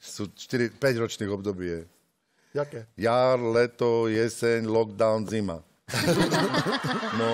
Sú 4, 5 ročných obdobie. Jaké? Jar, leto, jeseň, lockdown, zima. no,